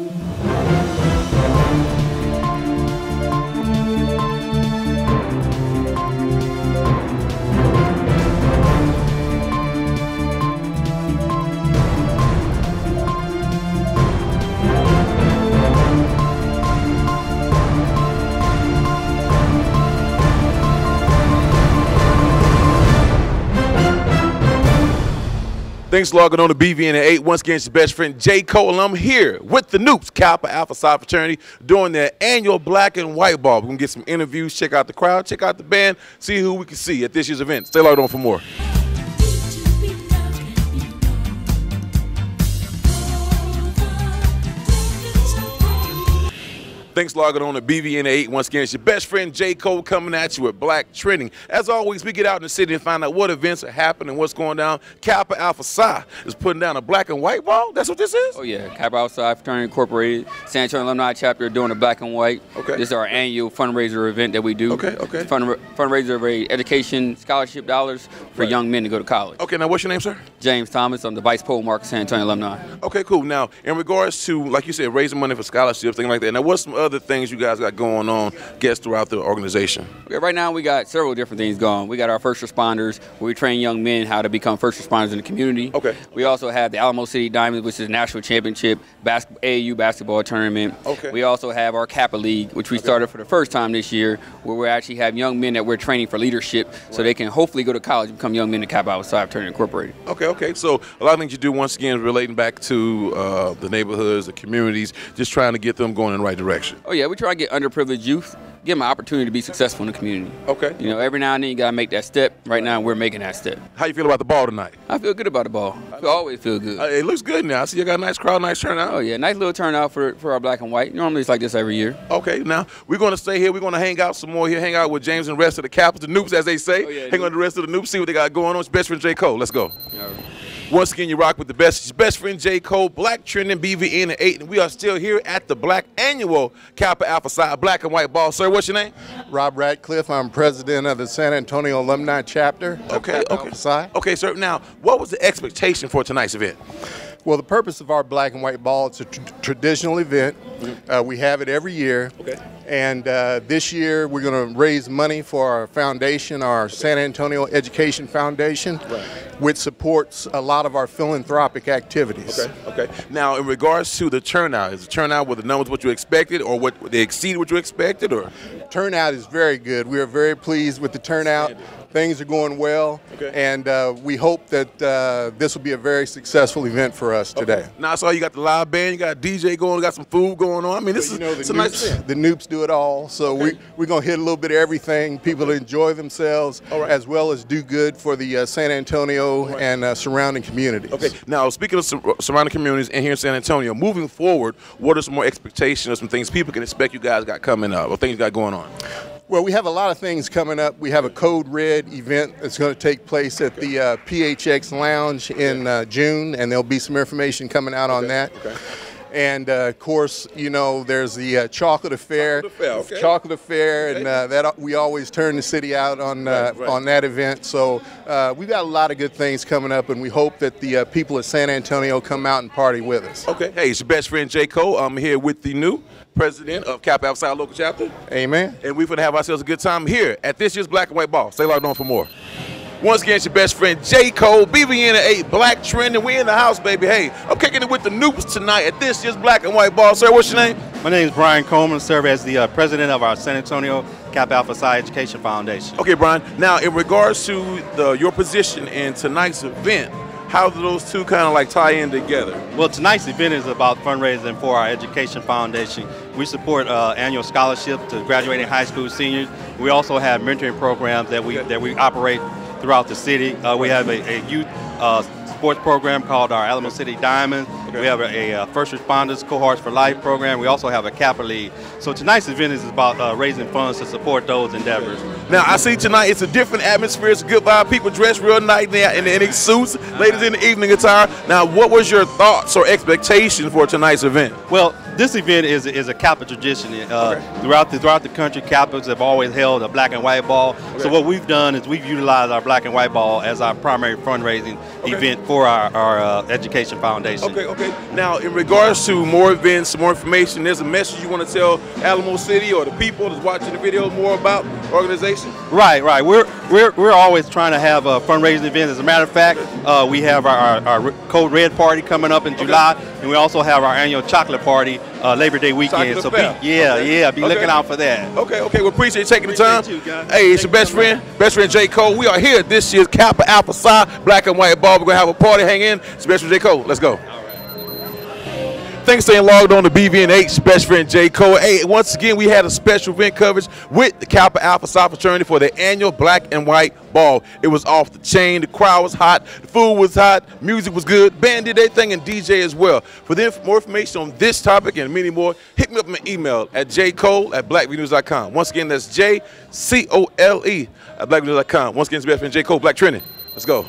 Música Thanks for logging on to BVN at 8. Once again, it's your best friend J. Cole, I'm here with the Nupes, Kappa Alpha Psi Fraternity, doing their annual black and white ball. We're going to get some interviews, check out the crowd, check out the band, see who we can see at this year's event. Stay logged on for more. Thanks for logging on to BVN 8. Once again, it's your best friend J. Cole coming at you with Black Trending. As always, we get out in the city and find out what events are happening, what's going down. Kappa Alpha Psi is putting down a black and white wall. That's what this is? Oh, yeah. Kappa Alpha Psi Fraternity Incorporated, San Antonio Alumni Chapter doing a black and white. Okay. This is our annual fundraiser event that we do. Okay, okay. Fund, fundraiser of education scholarship dollars for Right. young men to go to college. Okay, now what's your name, sir? James Thomas, I'm the Vice Polemarch San Antonio alumni. Okay, cool. Now, in regards to, like you said, raising money for scholarships, things like that. Now, what's some other things you guys got going on, guests throughout the organization? Okay, right now we got several different things going. We got our first responders, where we train young men how to become first responders in the community. Okay. We also have the Alamo City Diamonds, which is a national championship bas- AAU basketball tournament. Okay. We also have our Kappa League, which we started for the first time this year, where we actually have young men that we're training for leadership, so they can hopefully go to college and become young men at Kappa Alpha Psi Fraternity Incorporated. Okay, okay. So a lot of things you do once again relating back to uh, the neighborhoods, the communities, just trying to get them going in the right direction. Oh yeah, we try to get underprivileged youth, give them an opportunity to be successful in the community. Okay. You know, every now and then you gotta make that step. Right now we're making that step. How you feel about the ball tonight? I feel good about the ball. I always feel good. Uh, it looks good now. I see you got a nice crowd, nice turnout. Oh yeah, nice little turnout for for our black and white. Normally it's like this every year. Okay, now we're going to stay here. We're going to hang out some more here, hang out with James and the rest of the Capitals, the Nupes, as they say. Oh, yeah, hang on the rest of the Nupes, see what they got going on. It's best friend J. Cole. Let's go. Once again, you rock with the best. It's best friend J. Cole, Black Trending BVN and 8, and we are still here at the Black Annual Kappa Alpha Psi Black and White Ball. Sir, what's your name? Rob Ratcliffe. I'm president of the San Antonio Alumni Chapter. Okay, okay. Alpha Psi. Okay, sir. Now, what was the expectation for tonight's event? Well, the purpose of our black and white ball, it's a tr- traditional event. Uh, we have it every year. Okay. And uh, this year we're going to raise money for our foundation, our San Antonio Education Foundation, which supports a lot of our philanthropic activities. Okay, okay. Now, in regards to the turnout, is the turnout with the numbers what you expected, or what they exceeded what you expected, or? Turnout is very good. We are very pleased with the turnout. Things are going well, Okay. and uh, we hope that uh, this will be a very successful event for us today. Now I saw you got the live band, you got a DJ going, got some food going on. I mean, this is know the it's a nice event. the Nupes do it all, so we we're gonna hit a little bit of everything. People enjoy themselves right. as well as do good for the uh, San Antonio and uh, surrounding communities. Okay. Now, speaking of sur- surrounding communities and here in San Antonio, moving forward, what are some more expectations or some things people can expect you guys got coming up or things you got going on? Well, we have a lot of things coming up. We have a Code Red event that's going to take place at the uh, PHX Lounge in uh, June, and there'll be some information coming out on that. okay. And uh, of course, you know, there's the uh, chocolate affair. Chocolate affair, okay. Chocolate affair, and uh, that we always turn the city out on uh, Right, right. on that event. So uh, we've got a lot of good things coming up, and we hope that the uh, people of San Antonio come out and party with us. Okay. Hey, it's your best friend J. Cole. I'm here with the new president of Cap Outside local chapter. Amen. and we're gonna have ourselves a good time here at this year's Black and White Ball. Stay logged on for more. Once again, it's your best friend J. Cole, BVN at 8, Black Trend, and we in the house, baby. Hey, I'm kicking it with the Nupes tonight at this year's Black and White Ball. Sir, what's your name? My name is Brian Coleman. I serve as the uh, president of our San Antonio Kappa Alpha Psi Education Foundation. Okay, Brian. Now, in regards to the your position in tonight's event, how do those two kind of like tie in together? Well, tonight's event is about fundraising for our Education Foundation. We support uh, annual scholarships to graduating high school seniors. We also have mentoring programs that we that we operate throughout the city. Uh, we have a, a youth uh, sports program called our Alamo City Diamonds. We have a, a, uh, First Responders Cohorts for Life program. We also have a Kappa League. So tonight's event is about uh, raising funds to support those endeavors. Now, I see tonight it's a different atmosphere. It's a good vibe. People dress real nice in their, in their suits, ladies in the evening attire. Now, what was your thoughts or expectations for tonight's event? Well, this event is is a Kappa tradition. Uh, Okay. Throughout the throughout the country, Kappas have always held a black and white ball. Okay. So what we've done is we've utilized our black and white ball as our primary fundraising Okay. event for our, our uh, education foundation. Okay, okay. Now, in regards to more events, more information, there's a message you want to tell Alamo City or the people that's watching the video more about organization? Right, right. We're we're we're always trying to have a fundraising event. As a matter of fact, uh, we have our, our, our Code Red party coming up in July, and we also have our annual chocolate party uh, Labor Day weekend. Chocolate so be, yeah, Okay. yeah, be Okay. looking out for that. Okay, okay. We appreciate you taking the time. You. Hey, it's your best you friend, best friend J. Cole. We are here this year's Kappa Alpha Psi Black and White Ball. We're going to have a party hang in. It's your best friend J. Cole. Let's go. Thanks staying logged on to BVNH, best friend J. Cole. Hey, once again, we had a special event coverage with the Kappa Alpha Psi fraternity for the annual Black and White Ball. It was off the chain. The crowd was hot. The food was hot. Music was good. Band did their thing and DJ as well. For the more information on this topic and many more, hit me up in my email at jcole at blackvideonews.com. Once again, that's J C O L E at blackvideonews.com. Once again, it's best friend J. Cole, Black Trending. Let's go.